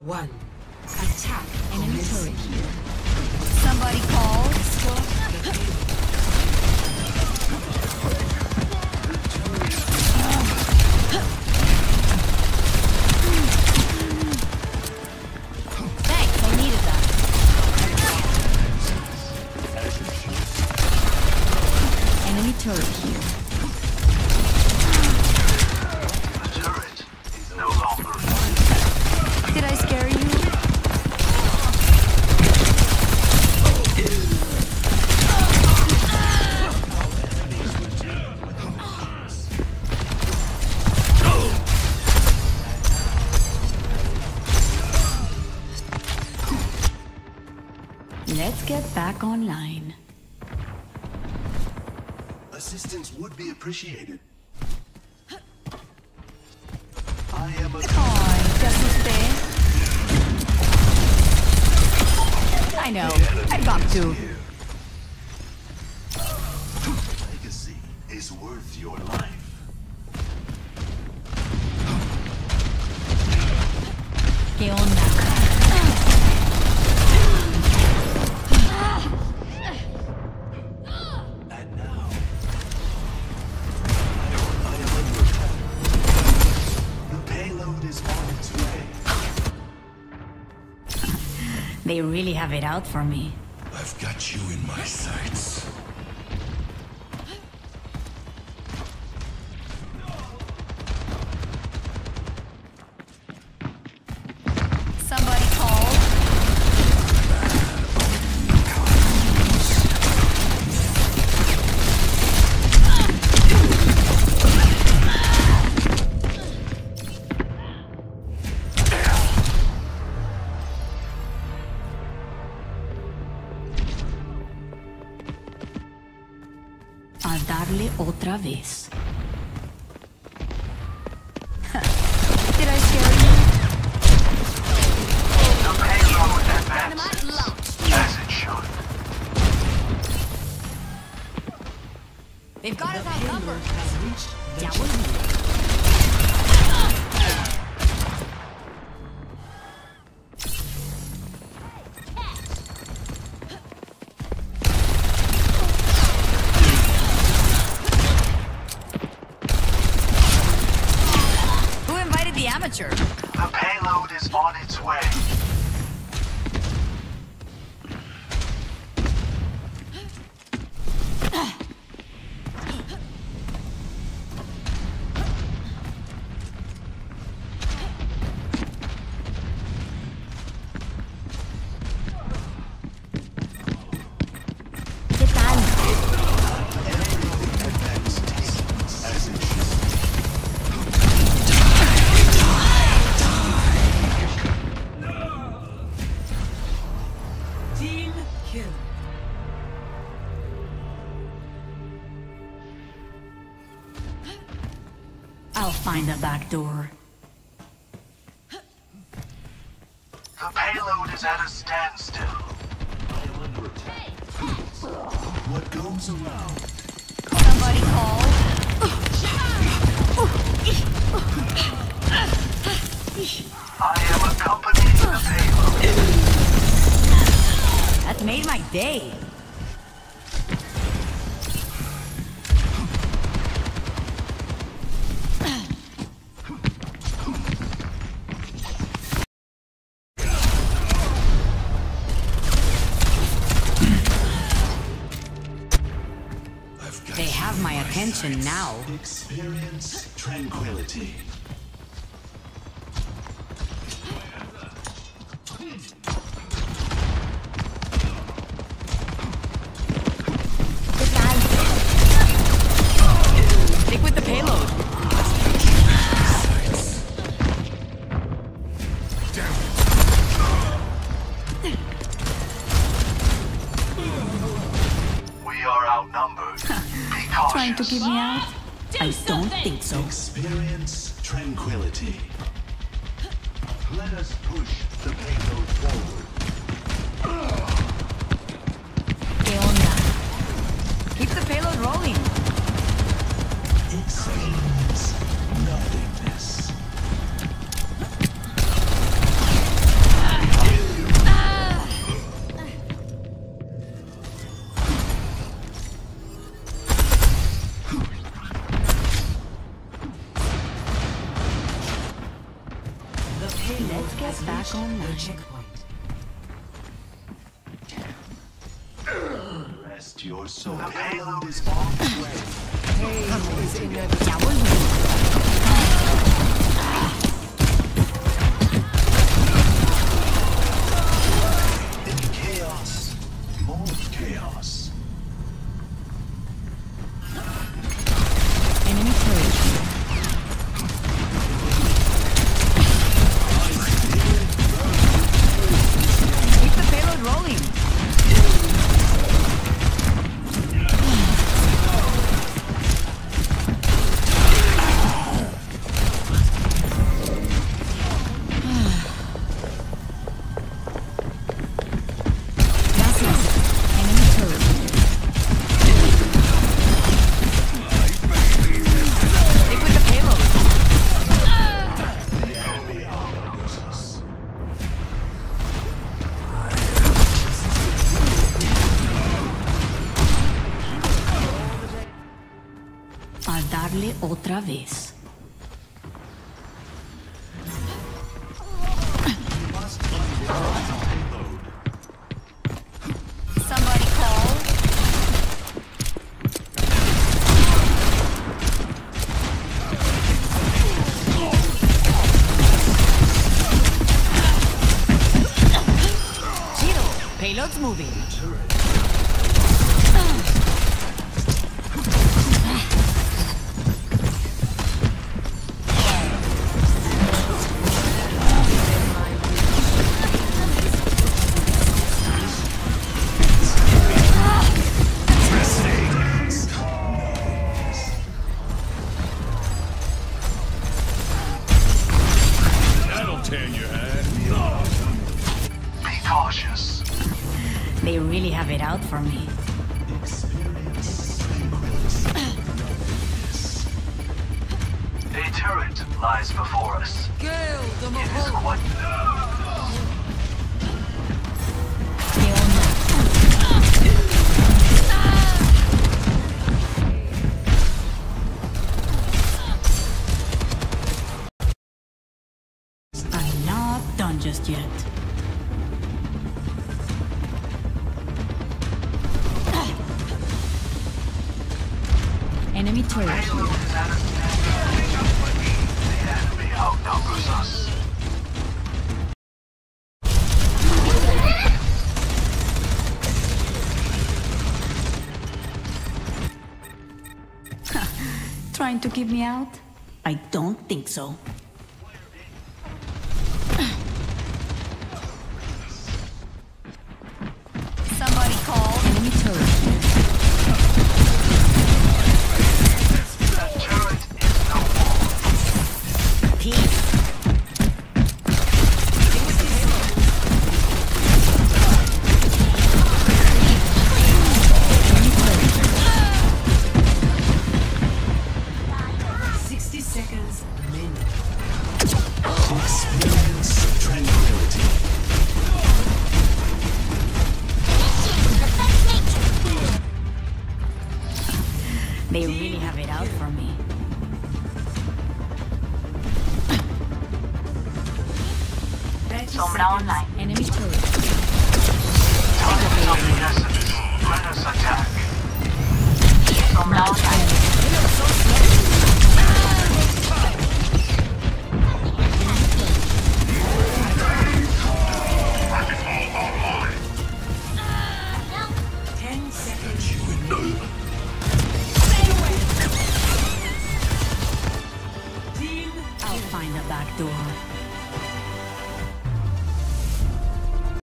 One. Attack Enemy turret here. Somebody call. Thanks, I needed that. Enemy turret here. Online. Assistance would be appreciated. I am a asusté. I know. I got to. They really have it out for me. I've got you in my sights. A darle otra vez. Did I scare you? The payload advances as it should. They've got us Payload outnumbered. has reached the amateur? The payload is on its way. Kill. I'll find the back door. The payload is at a standstill. I am under attack. What goes around Somebody call. I am accompanying the payload. That made my day. I've got They have my attention now. Experience tranquility. To keep me out? I don't think so. Experience tranquility. Let us push get back reached online. the checkpoint. Rest your soul. The payload is on the way. Ya volví. In Hable outra vez. Payloads moving. It out for me. A turret lies before us. It is quite I'm not done just yet. Trying to keep me out? I don't think so. Now online. Enemy turret. Now online.